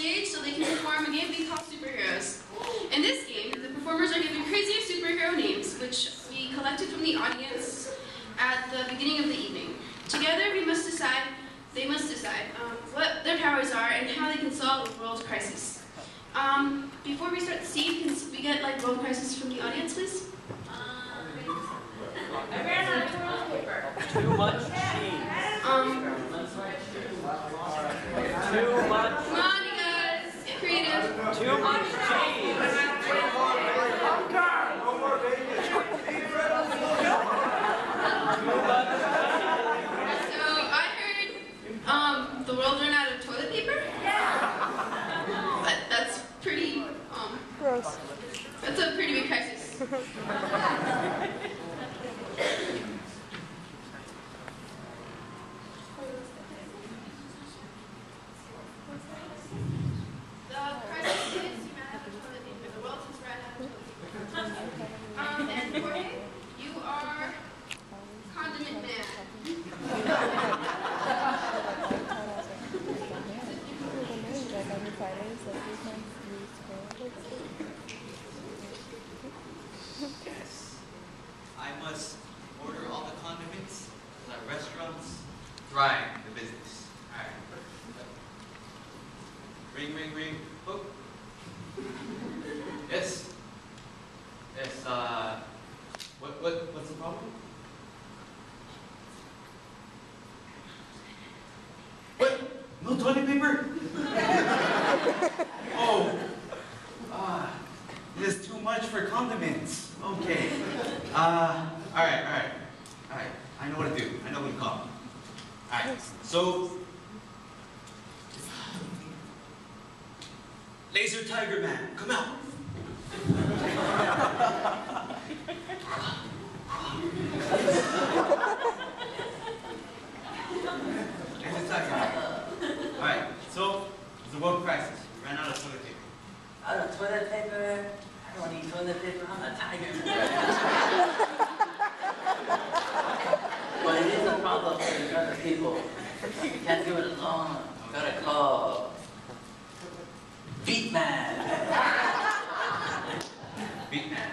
stage so they can perform a game we call Superheroes. In this game, the performers are given crazy superhero names, which we collected from the audience at the beginning of the evening. Together, we must decide, they must decide um, what their powers are and how they can solve a world crisis. Um, before we start the scene, can we get like world crisis from the audience, please? I ran out of toilet paper. Too much cheese. Um, Too much. come on, you guys, get creative. Too much cheese. So I heard um, the world ran out of toilet paper. But that's pretty. Um, Gross. that's a pretty big crisis. The crisis is you ran out of toilet paper. The world has run out of toilet paper. Um, and Jorge, you are condiment man. Yes. I must order all the condiments so that restaurants thrive in the business. Alright. Ring, ring, ring. Oh. Yes. Yes, uh, what, what, what's the problem? What? No toilet paper? oh. Ah. It is too much for condiments. Okay. Uh, all right, all right, all right. I know what to do. I know what to call. All right. So, Laser Tiger Man, come out. Laser Tiger Man. All right. So, it's a world crisis. We ran out of toilet paper. Out of toilet paper? I don't need toilet paper. I'm a tiger. but it is a problem for other people. You can't do it alone. You gotta call Beat Man. Beat man.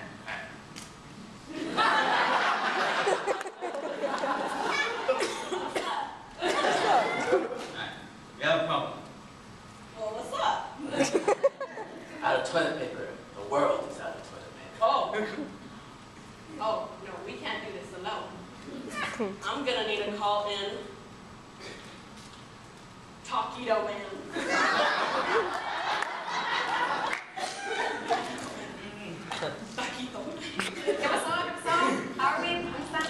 Have a problem. What's up? Out of toilet paper. The world is out of toilet paper. Oh. Oh, no, we can't do this alone. I'm gonna need to call in Taquito Man. Taquito. ¿Qué pasó? ¿Qué pasó? How are we? ¿Cómo están?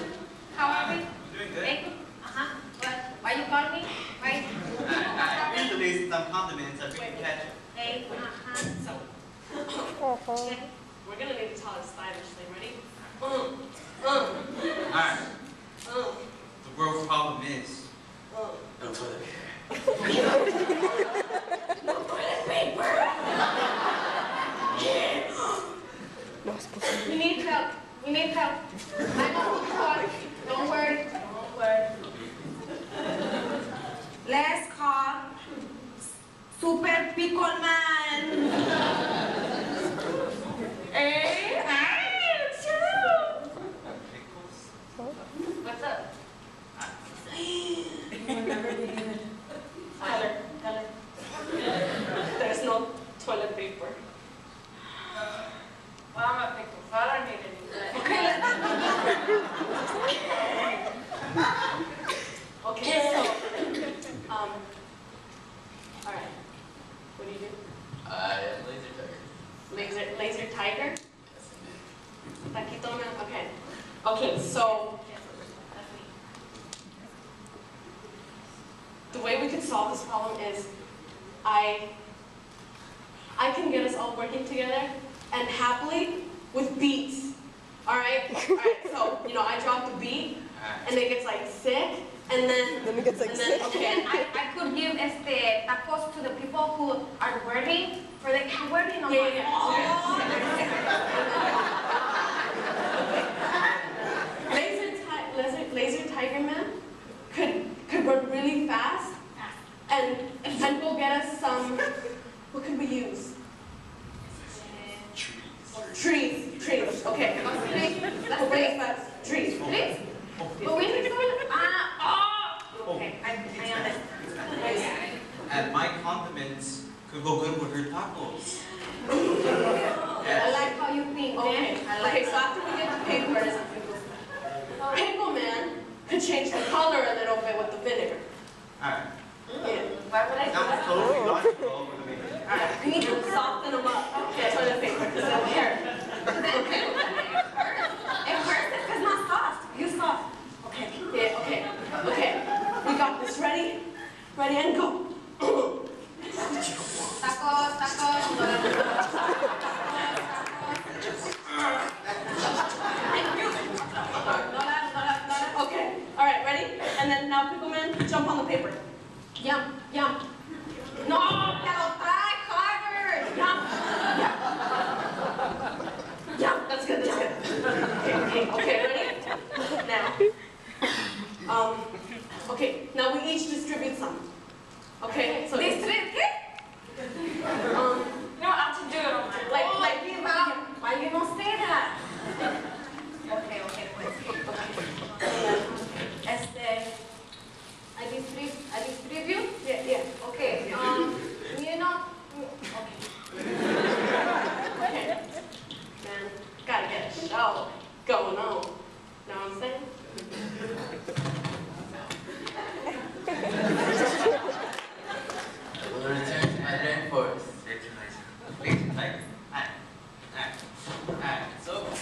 How are we? Doing good. Hey? Uh-huh. What? Why you calling me? Why? Alright, alright. Usually some condiments are big ketchup. Hey, uh-huh. So, Uh-huh. we're gonna need to tell it stylishly. Ready? Um, um, Alright, um, the world's problem is um. No toilet paper. No, it's supposed to We need help. We need help. I know who to call. Don't worry. Don't worry. Let's call Pickle Man. Hey, hey, it's you. What's up Tyler. There's no toilet paper. Well, I'm a pickle, so I don't need any. Okay, so, um, all right. What do you do? I am laser tiger. Laser, laser tiger? Yes, indeed. Taquito man, okay. Okay, so the way we could solve this problem is I, I can get us all working together and happily with beats. All right? All right, so, you know, I drop the beat and it gets like sick and then, Then it gets like and then, sick. okay. I, I could give este tacos to the people who are working for the working on Yeah, my yeah, Laser, ti- laser, laser Tiger Man could could run really fast and go get us some What can we use? Trees. Trees. Trees. Okay. Let's brings trees? Please? But we need to go, ah, oh, okay, I, I understand. And my condiments could go good with your tacos. I like how you think, Okay. I Okay. So after we get the papers, Pickle Man could change the color a little bit with the vinegar. Alright. Yeah. Why would I do Sounds that? totally oh. logical. but I Alright. We need to soften them up. Okay. Toilet paper. Because they'll hurt. It hurts if it's not soft. You soft. Okay. Yeah. Okay. Okay. We got this. Ready? Ready and go. Tacos, tacos. Okay. All right. Ready? And then now, Pickle Man, jump on the paper. Yum. Yum. No, pero está covered. Yum. Yum. Yum. That's good. That's good. Okay.